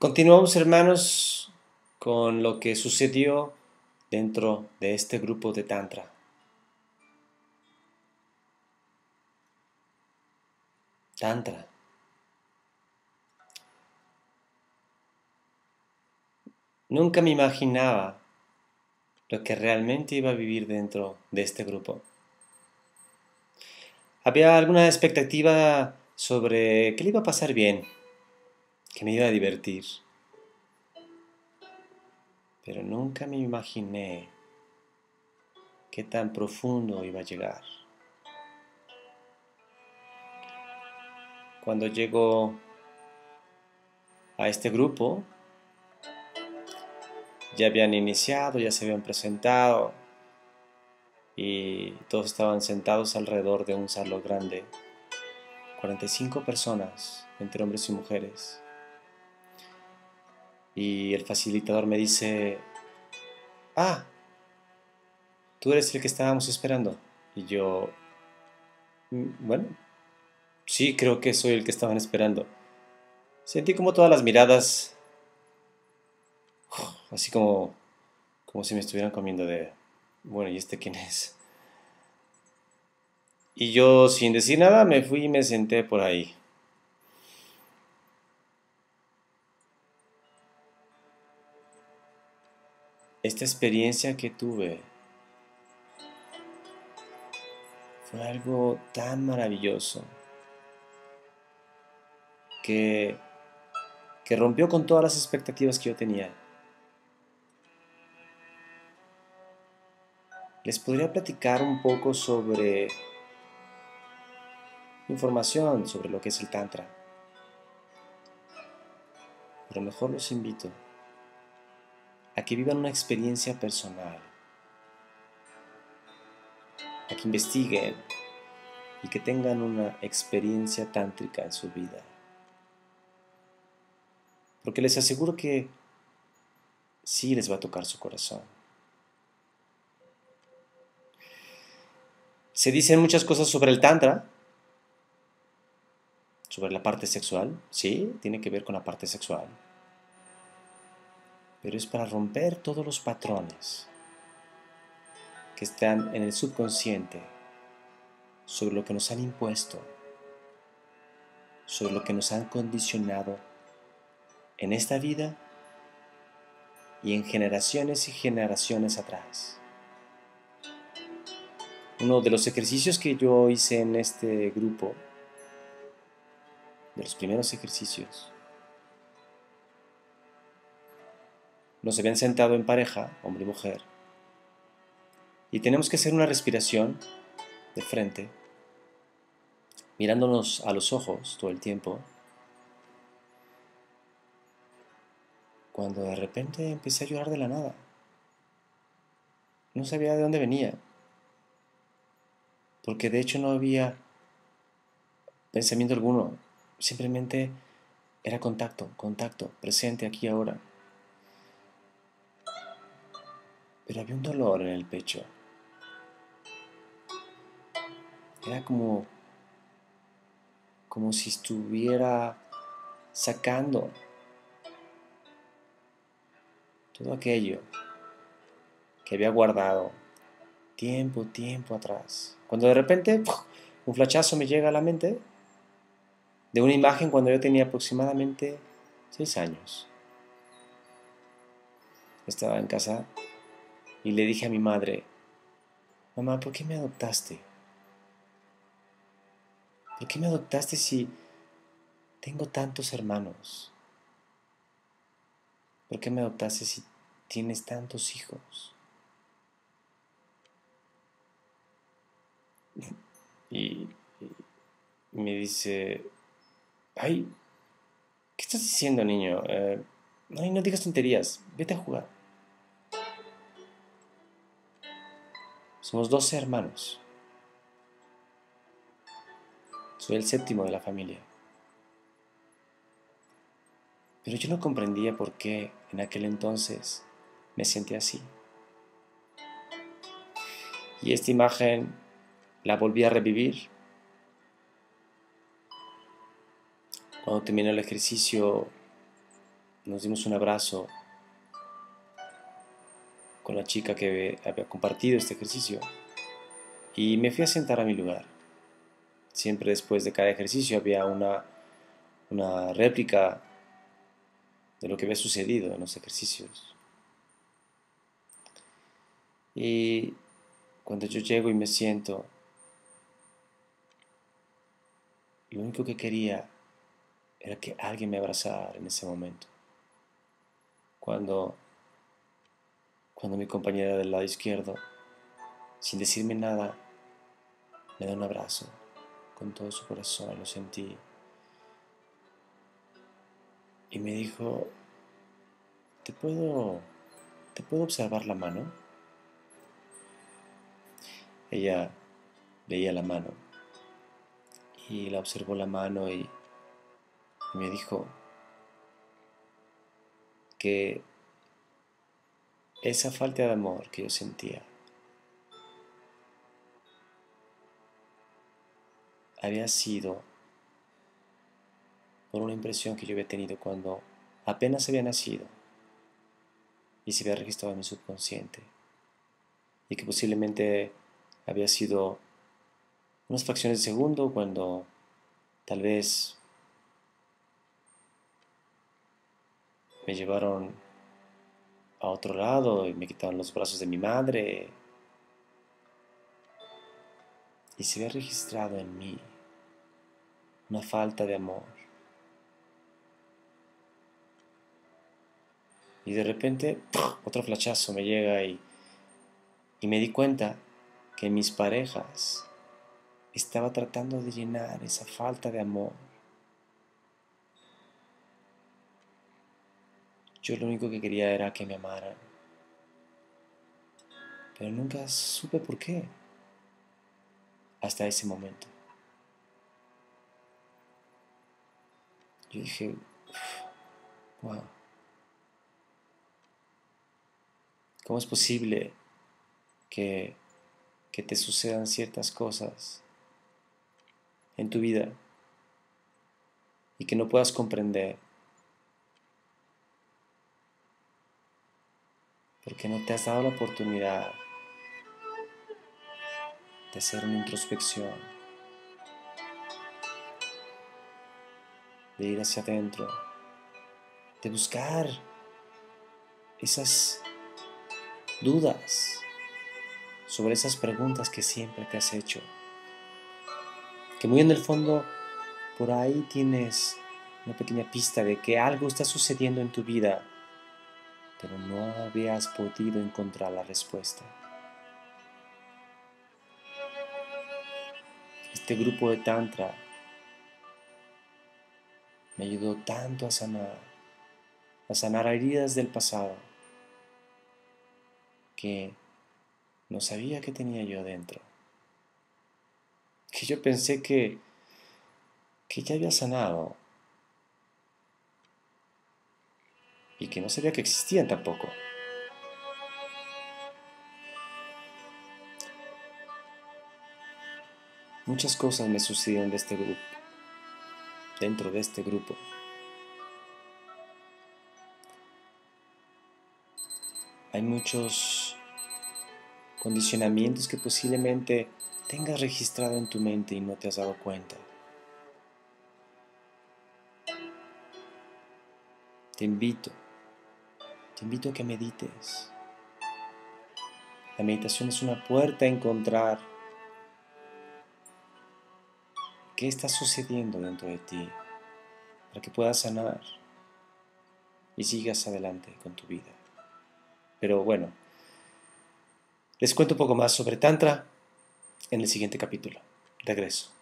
Continuamos, hermanos, con lo que sucedió dentro de este grupo de Tantra. Tantra. Nunca me imaginaba lo que realmente iba a vivir dentro de este grupo. Había alguna expectativa sobre que le iba a pasar bien, que me iba a divertir. Pero nunca me imaginé qué tan profundo iba a llegar. Cuando llego a este grupo, ya habían iniciado, ya se habían presentado y todos estaban sentados alrededor de un salón grande. 45 personas, entre hombres y mujeres. Y el facilitador me dice, ah, tú eres el que estábamos esperando. Y yo, "Mm, bueno, sí, creo que soy el que estaban esperando. Sentí como todas las miradas, así como, como si me estuvieran comiendo de, bueno, ¿y este quién es? Y yo, sin decir nada, me fui y me senté por ahí. Esta experiencia que tuve fue algo tan maravilloso que, que rompió con todas las expectativas que yo tenía. Les podría platicar un poco sobre información sobre lo que es el Tantra. Pero mejor los invito a que vivan una experiencia personal, a que investiguen y que tengan una experiencia tántrica en su vida. Porque les aseguro que sí les va a tocar su corazón. Se dicen muchas cosas sobre el Tantra, sobre la parte sexual, sí, tiene que ver con la parte sexual, pero es para romper todos los patrones que están en el subconsciente sobre lo que nos han impuesto, sobre lo que nos han condicionado en esta vida y en generaciones y generaciones atrás. Uno de los ejercicios que yo hice en este grupo de los primeros ejercicios. Nos habían sentado en pareja, hombre y mujer, y tenemos que hacer una respiración de frente, mirándonos a los ojos todo el tiempo, cuando de repente empecé a llorar de la nada. No sabía de dónde venía, porque de hecho no había pensamiento alguno, Simplemente era contacto, contacto, presente aquí ahora. Pero había un dolor en el pecho. Era como como si estuviera sacando todo aquello que había guardado tiempo, tiempo atrás. Cuando de repente un flachazo me llega a la mente de una imagen cuando yo tenía aproximadamente seis años. Estaba en casa y le dije a mi madre, mamá, ¿por qué me adoptaste? ¿Por qué me adoptaste si tengo tantos hermanos? ¿Por qué me adoptaste si tienes tantos hijos? Y, me dice, Ay, ¿qué estás diciendo, niño? Eh, ay, no digas tonterías. Vete a jugar. Somos 12 hermanos. Soy el séptimo de la familia. Pero yo no comprendía por qué en aquel entonces me sentía así. Y esta imagen la volví a revivir Cuando terminó el ejercicio, nos dimos un abrazo con la chica que había compartido este ejercicio y me fui a sentar a mi lugar. Siempre después de cada ejercicio había una, una réplica de lo que había sucedido en los ejercicios. Y cuando yo llego y me siento, lo único que quería era que alguien me abrazara en ese momento. Cuando, cuando mi compañera del lado izquierdo, sin decirme nada, me da un abrazo con todo su corazón, lo sentí. Y me dijo, ¿te puedo, ¿te puedo observar la mano? Ella veía la mano y la observó la mano y me dijo que esa falta de amor que yo sentía. Había sido por una impresión que yo había tenido cuando apenas había nacido y se había registrado en mi subconsciente y que posiblemente había sido unas fracciones de segundo cuando tal vez me llevaron a otro lado y me quitaron los brazos de mi madre y se había registrado en mí una falta de amor. Y de repente otro flachazo me llega y, y me di cuenta que mis parejas estaba tratando de llenar esa falta de amor. Yo lo único que quería era que me amaran. Pero nunca supe por qué. Hasta ese momento. Yo dije, wow. ¿Cómo es posible que que te sucedan ciertas cosas en tu vida y que no puedas comprender porque no te has dado la oportunidad de hacer una introspección, de ir hacia adentro, de buscar esas dudas sobre esas preguntas que siempre te has hecho. Que muy en el fondo, por ahí tienes una pequeña pista de que algo está sucediendo en tu vida, pero no habías podido encontrar la respuesta. Este grupo de Tantra me ayudó tanto a sanar, a sanar heridas del pasado, que no sabía qué tenía yo adentro. Que yo pensé que, que ya había sanado. Y que no sabía que existían tampoco. Muchas cosas me sucedieron de este grupo, dentro de este grupo. Hay muchos condicionamientos que posiblemente tengas registrado en tu mente y no te has dado cuenta. Te invito, te invito a que medites. La meditación es una puerta a encontrar qué está sucediendo dentro de ti para que puedas sanar y sigas adelante con tu vida. Pero bueno, les cuento un poco más sobre Tantra en el siguiente capítulo. Regreso.